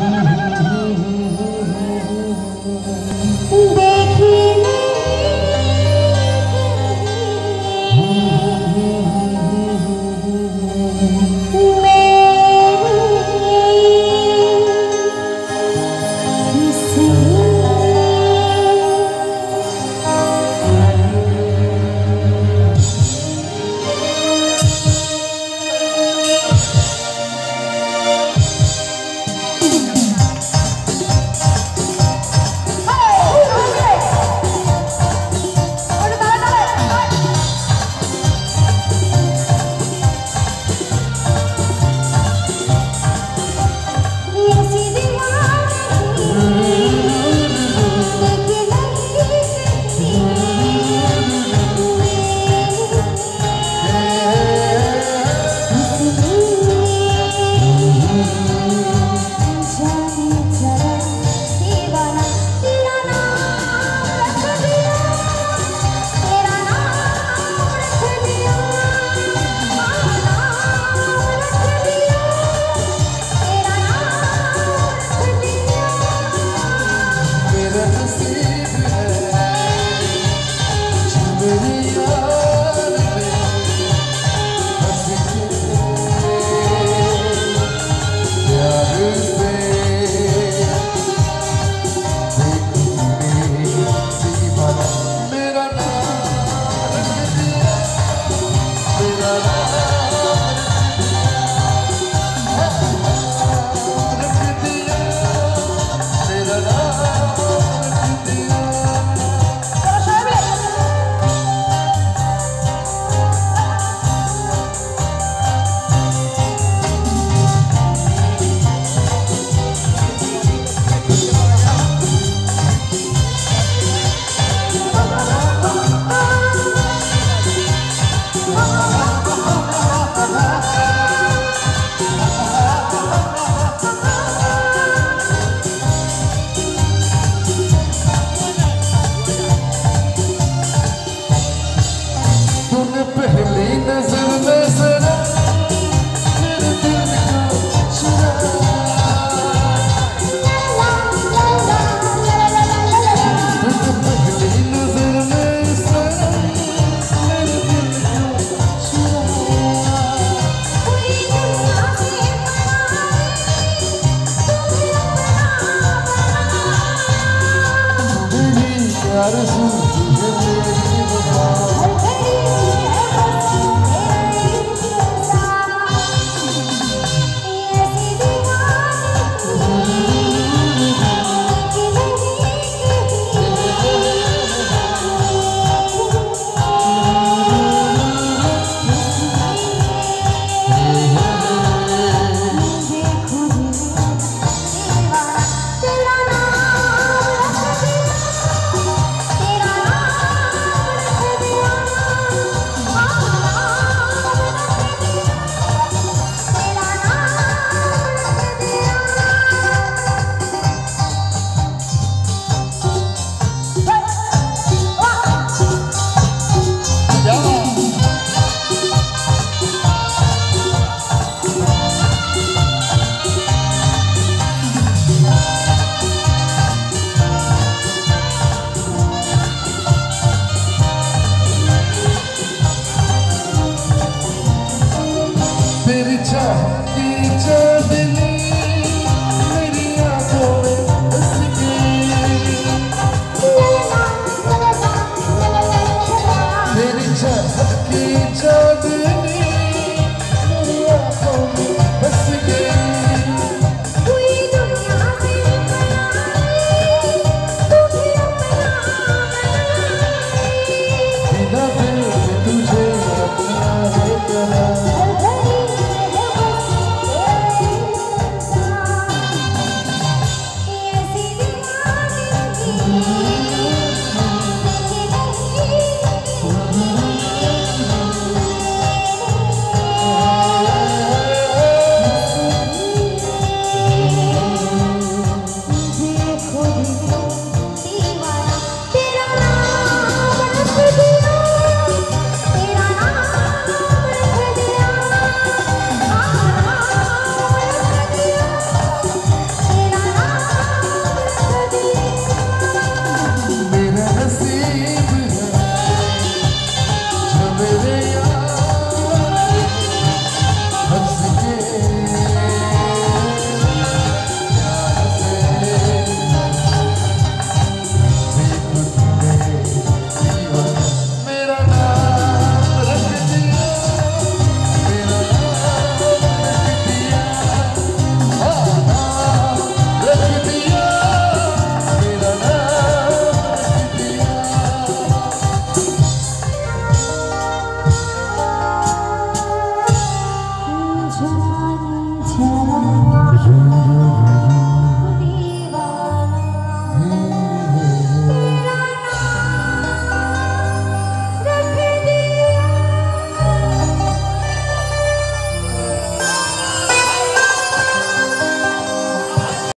Hey! yarısın gönlümün Peter.